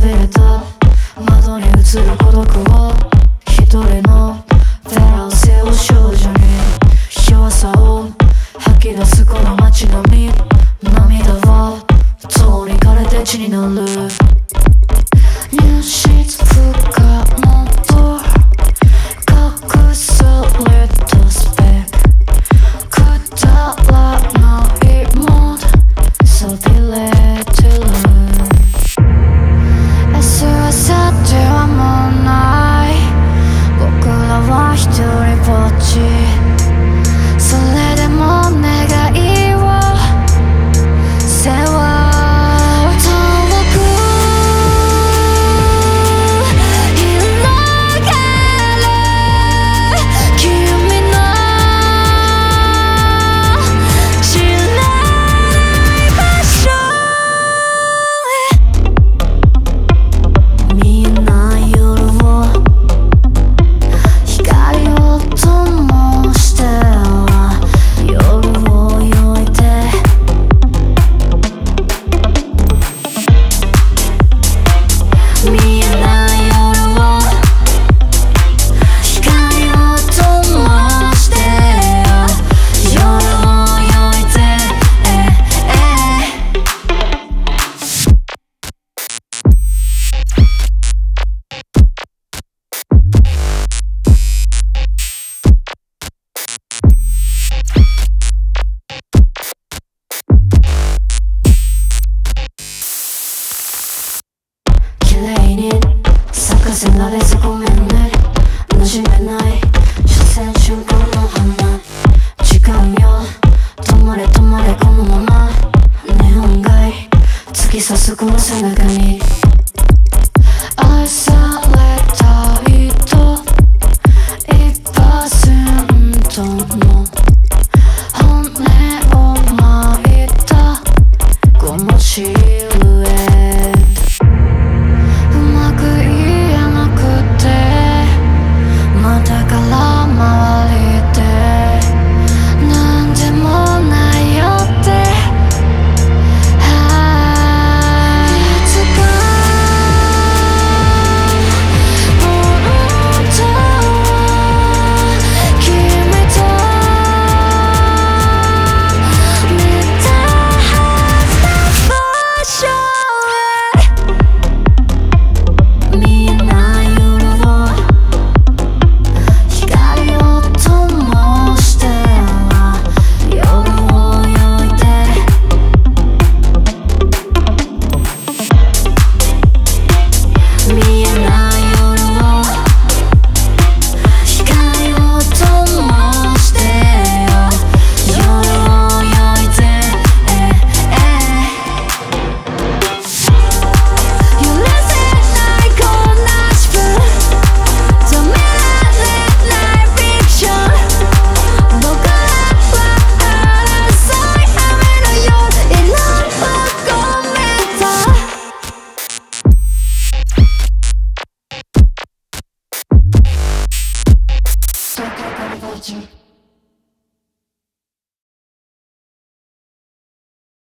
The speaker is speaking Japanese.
びれた窓に映る孤独を一人のフェラを背負う少女に。弱さを吐き出すこの街並み。涙は通り枯れて血になる。入室不可所詮瞬間の花時間よ。止まれ止まれこのままネオン街突き刺すこの背中に。愛された人一パーセントの骨を巻いたこの白